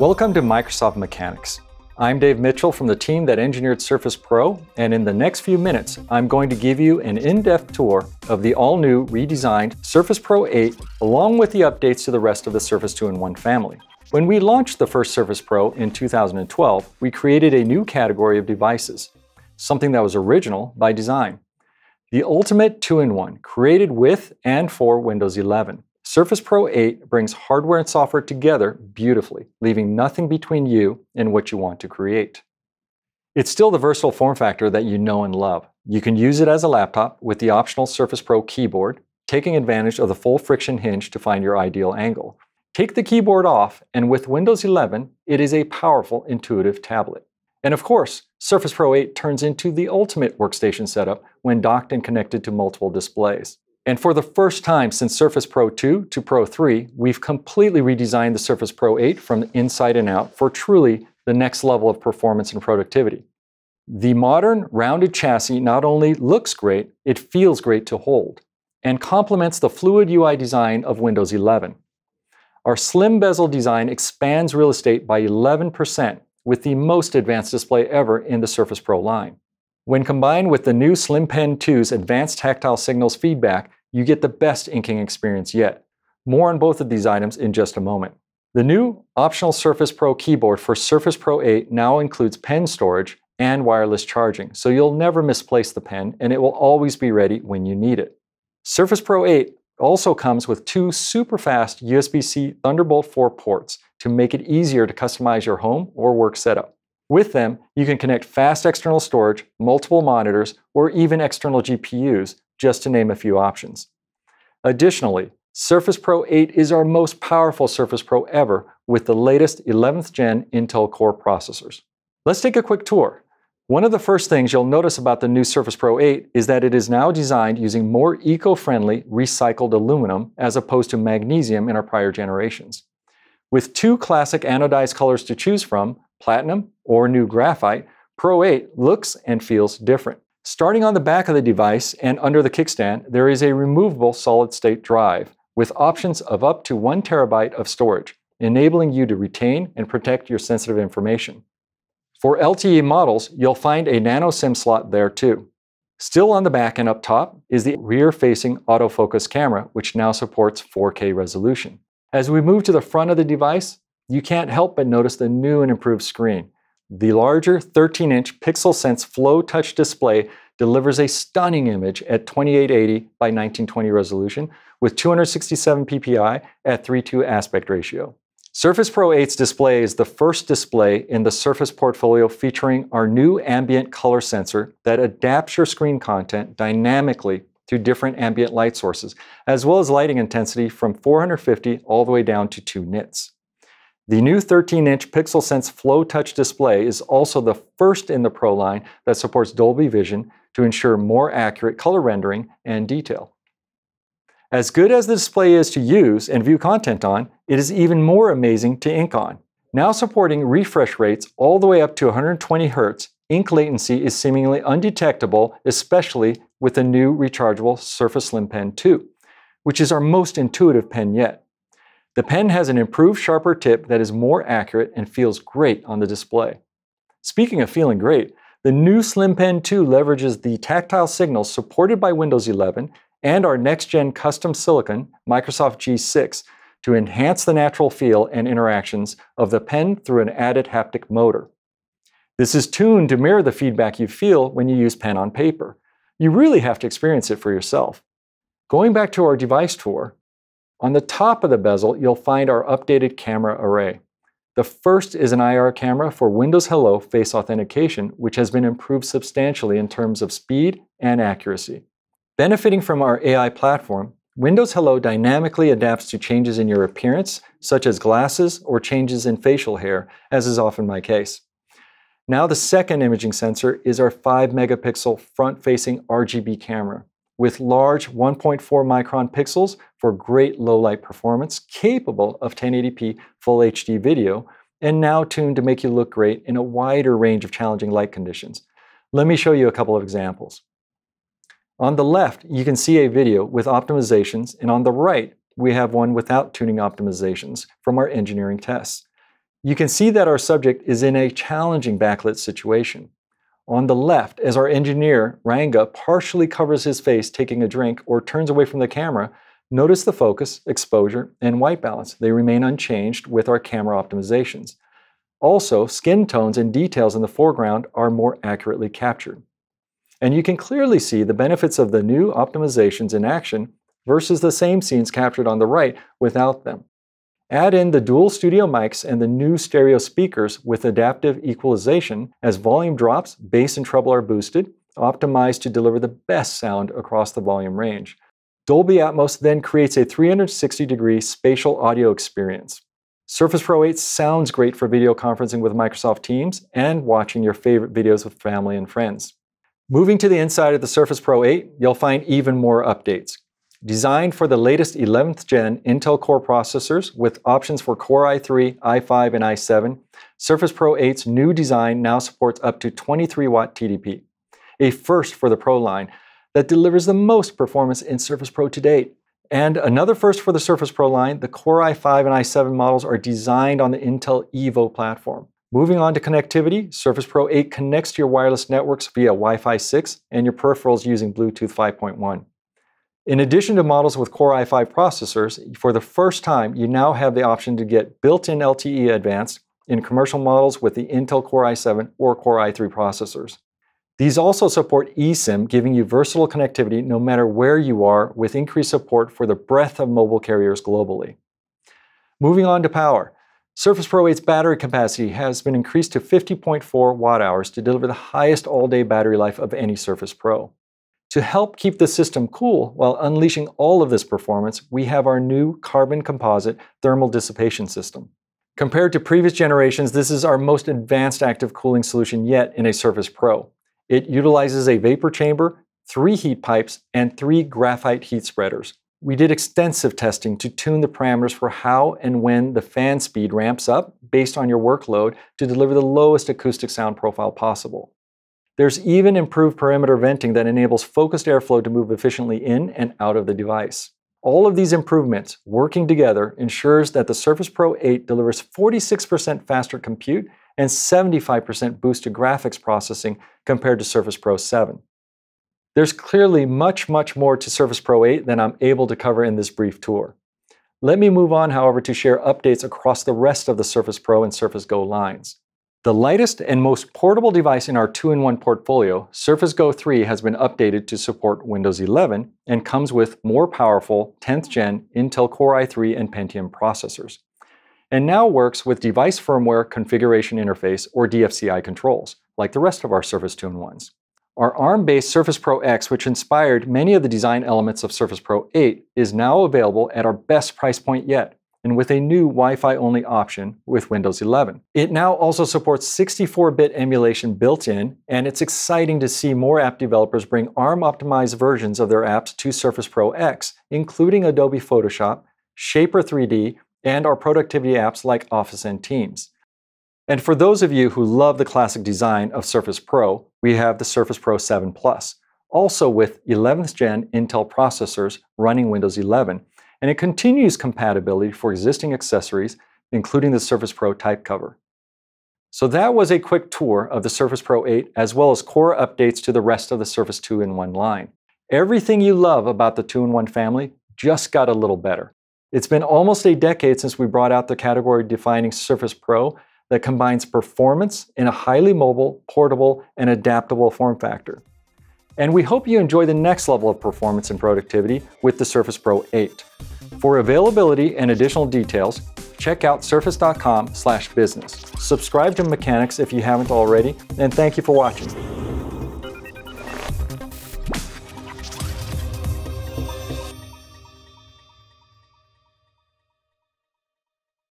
Welcome to Microsoft Mechanics. I'm Dave Mitchell from the team that engineered Surface Pro, and in the next few minutes, I'm going to give you an in-depth tour of the all-new, redesigned Surface Pro 8, along with the updates to the rest of the Surface 2-in-1 family. When we launched the first Surface Pro in 2012, we created a new category of devices, something that was original by design. The ultimate 2-in-1, created with and for Windows 11. Surface Pro 8 brings hardware and software together beautifully, leaving nothing between you and what you want to create. It's still the versatile form factor that you know and love. You can use it as a laptop with the optional Surface Pro keyboard, taking advantage of the full friction hinge to find your ideal angle. Take the keyboard off, and with Windows 11, it is a powerful, intuitive tablet. And of course, Surface Pro 8 turns into the ultimate workstation setup when docked and connected to multiple displays. And for the first time since Surface Pro 2 to Pro 3, we've completely redesigned the Surface Pro 8 from inside and out for truly the next level of performance and productivity. The modern, rounded chassis not only looks great, it feels great to hold, and complements the fluid UI design of Windows 11. Our slim bezel design expands real estate by 11%, with the most advanced display ever in the Surface Pro line. When combined with the new Slim Pen 2's advanced tactile signals feedback, you get the best inking experience yet. More on both of these items in just a moment. The new optional Surface Pro keyboard for Surface Pro 8 now includes pen storage and wireless charging, so you'll never misplace the pen and it will always be ready when you need it. Surface Pro 8 also comes with two super fast USB-C Thunderbolt 4 ports to make it easier to customize your home or work setup. With them, you can connect fast external storage, multiple monitors, or even external GPUs, just to name a few options. Additionally, Surface Pro 8 is our most powerful Surface Pro ever with the latest 11th gen Intel Core processors. Let's take a quick tour. One of the first things you'll notice about the new Surface Pro 8 is that it is now designed using more eco-friendly recycled aluminum as opposed to magnesium in our prior generations. With two classic anodized colors to choose from, platinum or new graphite, Pro 8 looks and feels different. Starting on the back of the device and under the kickstand, there is a removable solid-state drive with options of up to 1 terabyte of storage, enabling you to retain and protect your sensitive information. For LTE models, you'll find a nano SIM slot there too. Still on the back and up top is the rear-facing autofocus camera, which now supports 4K resolution. As we move to the front of the device, you can't help but notice the new and improved screen. The larger 13-inch PixelSense Flow Touch display delivers a stunning image at 2880 by 1920 resolution with 267 ppi at 3:2 aspect ratio. Surface Pro 8's display is the first display in the Surface portfolio featuring our new ambient color sensor that adapts your screen content dynamically to different ambient light sources, as well as lighting intensity from 450 all the way down to 2 nits. The new 13-inch PixelSense Flow Touch display is also the first in the Pro line that supports Dolby Vision to ensure more accurate color rendering and detail. As good as the display is to use and view content on, it is even more amazing to ink on. Now supporting refresh rates all the way up to 120 Hz, ink latency is seemingly undetectable, especially with the new rechargeable Surface Slim Pen 2, which is our most intuitive pen yet. The pen has an improved sharper tip that is more accurate and feels great on the display. Speaking of feeling great, the new Slim Pen 2 leverages the tactile signals supported by Windows 11 and our next-gen custom silicon, Microsoft G6, to enhance the natural feel and interactions of the pen through an added haptic motor. This is tuned to mirror the feedback you feel when you use pen on paper. You really have to experience it for yourself. Going back to our device tour, on the top of the bezel, you'll find our updated camera array. The first is an IR camera for Windows Hello face authentication, which has been improved substantially in terms of speed and accuracy. Benefiting from our AI platform, Windows Hello dynamically adapts to changes in your appearance, such as glasses or changes in facial hair, as is often my case. Now the second imaging sensor is our 5 megapixel front-facing RGB camera with large 1.4 micron pixels for great low light performance, capable of 1080p full HD video, and now tuned to make you look great in a wider range of challenging light conditions. Let me show you a couple of examples. On the left, you can see a video with optimizations, and on the right, we have one without tuning optimizations from our engineering tests. You can see that our subject is in a challenging backlit situation. On the left, as our engineer, Ranga, partially covers his face taking a drink or turns away from the camera, notice the focus, exposure, and white balance. They remain unchanged with our camera optimizations. Also, skin tones and details in the foreground are more accurately captured. And you can clearly see the benefits of the new optimizations in action versus the same scenes captured on the right without them. Add in the dual studio mics and the new stereo speakers with adaptive equalization as volume drops, bass and treble are boosted, optimized to deliver the best sound across the volume range. Dolby Atmos then creates a 360 degree spatial audio experience. Surface Pro 8 sounds great for video conferencing with Microsoft Teams and watching your favorite videos with family and friends. Moving to the inside of the Surface Pro 8, you'll find even more updates. Designed for the latest 11th gen Intel Core processors with options for Core i3, i5, and i7, Surface Pro 8's new design now supports up to 23 watt TDP, a first for the Pro line that delivers the most performance in Surface Pro to date. And another first for the Surface Pro line, the Core i5 and i7 models are designed on the Intel Evo platform. Moving on to connectivity, Surface Pro 8 connects to your wireless networks via Wi-Fi 6 and your peripherals using Bluetooth 5.1. In addition to models with Core i5 processors, for the first time, you now have the option to get built-in LTE Advanced in commercial models with the Intel Core i7 or Core i3 processors. These also support eSIM, giving you versatile connectivity no matter where you are with increased support for the breadth of mobile carriers globally. Moving on to power. Surface Pro 8's battery capacity has been increased to 50.4 watt hours to deliver the highest all-day battery life of any Surface Pro. To help keep the system cool while unleashing all of this performance, we have our new carbon composite thermal dissipation system. Compared to previous generations, this is our most advanced active cooling solution yet in a Surface Pro. It utilizes a vapor chamber, three heat pipes, and three graphite heat spreaders. We did extensive testing to tune the parameters for how and when the fan speed ramps up based on your workload to deliver the lowest acoustic sound profile possible. There's even improved perimeter venting that enables focused airflow to move efficiently in and out of the device. All of these improvements working together ensures that the Surface Pro 8 delivers 46% faster compute and 75% boosted graphics processing compared to Surface Pro 7. There's clearly much, much more to Surface Pro 8 than I'm able to cover in this brief tour. Let me move on, however, to share updates across the rest of the Surface Pro and Surface Go lines. The lightest and most portable device in our 2-in-1 portfolio, Surface Go 3 has been updated to support Windows 11 and comes with more powerful 10th gen Intel Core i3 and Pentium processors. And now works with Device Firmware Configuration Interface or DFCI controls, like the rest of our Surface 2-in-1s. Our ARM-based Surface Pro X, which inspired many of the design elements of Surface Pro 8, is now available at our best price point yet, and with a new Wi-Fi only option with Windows 11. It now also supports 64-bit emulation built in, and it's exciting to see more app developers bring ARM-optimized versions of their apps to Surface Pro X, including Adobe Photoshop, Shapr 3D, and our productivity apps like Office and Teams. And for those of you who love the classic design of Surface Pro, we have the Surface Pro 7 Plus, also with 11th gen Intel processors running Windows 11, and it continues compatibility for existing accessories, including the Surface Pro type cover. So that was a quick tour of the Surface Pro 8 as well as core updates to the rest of the Surface 2-in-1 line. Everything you love about the 2-in-1 family just got a little better. It's been almost a decade since we brought out the category-defining Surface Pro that combines performance in a highly mobile, portable, and adaptable form factor. And we hope you enjoy the next level of performance and productivity with the Surface Pro 8. For availability and additional details, check out surface.com/business. Subscribe to Mechanics if you haven't already, and thank you for watching.